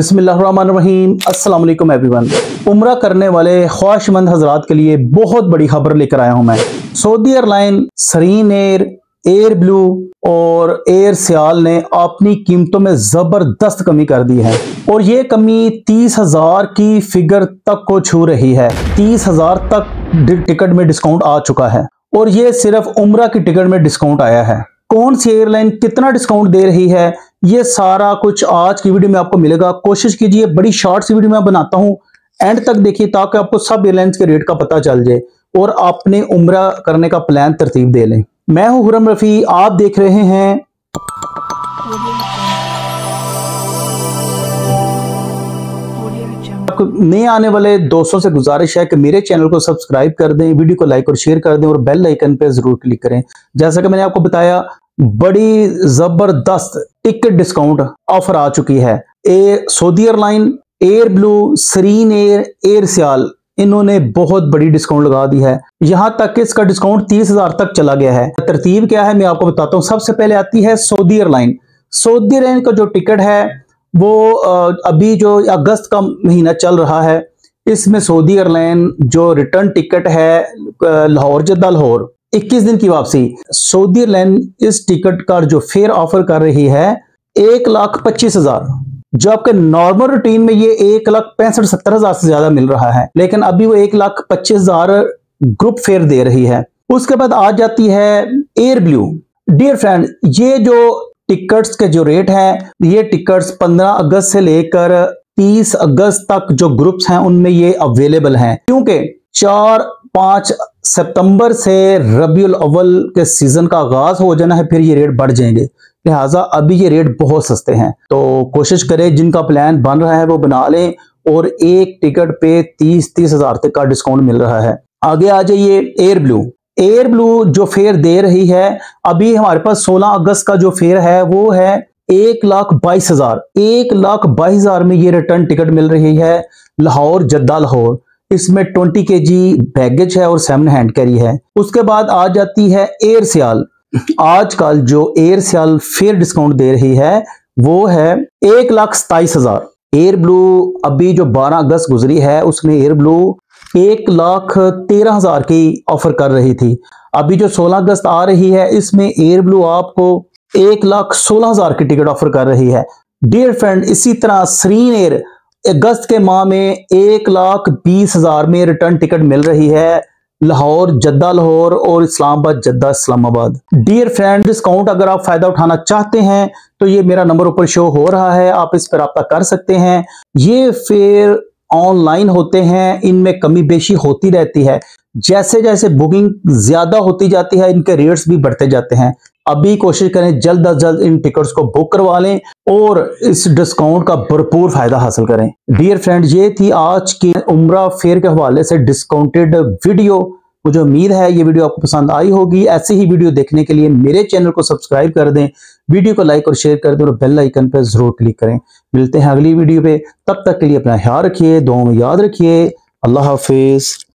अस्सलाम वालेकुम एवरीवन। उम्रा करने वाले ख्वाहिशमंद हजरात के लिए बहुत बड़ी खबर लेकर आया हूँ मैं। Saudi airline, Serene air air blue और एयर सियाल ने अपनी कीमतों में ज़बरदस्त कमी कर दी है और ये कमी तीस हज़ार की फिगर तक को छू रही है। तीस हज़ार तक टिकट में डिस्काउंट आ चुका है और ये सिर्फ़ उम्र की टिकट में डिस्काउंट आया है। कौन सी एयरलाइन कितना डिस्काउंट दे रही है? ये सारा कुछ आज की वीडियो में आपको मिलेगा। कोशिश कीजिए, बड़ी शॉर्ट सी वीडियो में बनाता हूँ। एंड तक देखिए ताकि आपको सब एयरलाइंस के रेट का पता चल जाए और अपने उम्र करने का प्लान तरतीब दे लें। मैं हूँ हुरम रफ़ी, आप देख रहे हैं। नए आने वाले दोस्तों से गुजारिश है कि मेरे चैनल को सब्सक्राइब कर दें, वीडियो को लाइक और शेयर कर दें और बेल आइकन पर ज़रूर क्लिक करें। जैसा कि मैंने आपको बताया बड़ी ज़बरदस्त टिकट डिस्काउंट ऑफ़र आ चुकी है। ए, Saudi airline, air blue, Serene air air Sial, इन्होंने बहुत बड़ी डिस्काउंट लगा दी है। यहाँ तक कि इसका डिस्काउंट तीस हज़ार तक चला गया है। तरतीब क्या है, मैं आपको बताता हूँ। सबसे पहले आती है सऊदी एयरलाइन। सऊदी एयरलाइन का जो टिकट है, वो अभी जो अगस्त का महीना चल रहा है, इसमें सऊदी एयरलाइन जो रिटर्न टिकट है लाहौर जद्दा लाहौर 21 दिन की वापसी। सऊदी एयरलाइन इस टिकट का जो फेयर ऑफ़र कर रही है, एक लाख पच्चीस हज़ार। जो आपके नॉर्मल रूटीन में ये एक लाख पैंसठ, सत्तर हज़ार से ज़्यादा मिल रहा है, लेकिन अभी वो एक लाख पच्चीस हज़ार ग्रुप फेयर दे रही है। उसके बाद आ जाती है एयर ब्लू डियर फ्रेंड ये जो टिकट्स के जो रेट है, ये टिकट्स 15 अगस्त से लेकर 30 अगस्त तक जो ग्रुप्स हैं, उनमें ये अवेलेबल हैं। क्योंकि चार पाँच सितंबर से रबीउल अव्वल के सीज़न का आगाज़ हो जाना है, फिर ये रेट बढ़ जाएँगे। लिहाजा अभी ये रेट बहुत सस्ते हैं। तो कोशिश करें, जिनका प्लान बन रहा है वो बना लें और एक टिकट पे तीस तीस हज़ार तक का डिस्काउंट मिल रहा है। आगे आ जाइए एयर ब्लू। एयर ब्लू जो फेयर दे रही है, अभी हमारे पास 16 अगस्त का जो फेयर है, वो है एक लाख बाईस हज़ार। एक लाख बाईस हज़ार में ये रिटर्न टिकट मिल रही है, लाहौर, जद्दा, लाहौर। इसमें 20 के जी बैगेज है और सेवन हैंड कैरी है। उसके बाद आ जाती है एयर सियाल। आजकल जो एयर सियाल फेयर डिस्काउंट दे रही है, वो है एक लाख सताइस हज़ार। एयर ब्लू अभी जो 12 अगस्त गुजरी है उसमें एयर ब्लू एक लाख तेरह हज़ार की ऑफ़र कर रही थी। अभी जो 16 अगस्त आ रही है, इसमें एयर ब्लू आपको एक लाख सोलह हज़ार की टिकट ऑफ़र कर रही है। डियर फ्रेंड, इसी तरह सरीन एयर अगस्त के माह में एक लाख बीस हज़ार में रिटर्न टिकट मिल रही है लाहौर, जद्दा लाहौर और Islamabad, Jeddah, Islamabad. Dear friend discount अगर आप फ़ायदा उठाना चाहते हैं तो ये मेरा नंबर ऊपर शो हो रहा है, आप इस पर रबा कर सकते हैं। ये फेयर ऑनलाइन होते हैं, इनमें कमी बेशी होती रहती है। जैसे जैसे बुकिंग ज़्यादा होती जाती है, इनके रेट्स भी बढ़ते जाते हैं। अभी कोशिश करें जल्द अज जल्द इन टिकट्स को बुक करवा लें और इस डिस्काउंट का भरपूर फ़ायदा हासिल करें। डियर फ्रेंड ये थी आज की उम्र फेयर के हवाले से डिस्काउंटेड वीडियो मुझे उम्मीद है ये वीडियो आपको पसंद आई होगी। ऐसी ही वीडियो देखने के लिए मेरे चैनल को सब्सक्राइब कर दें वीडियो को लाइक और शेयर कर दें और बेल आइकन पर ज़रूर क्लिक करें। मिलते हैं अगली वीडियो पे। तब तक के लिए अपना ख्याल रखिए दो याद रखिए। अल्लाह हाफिज़।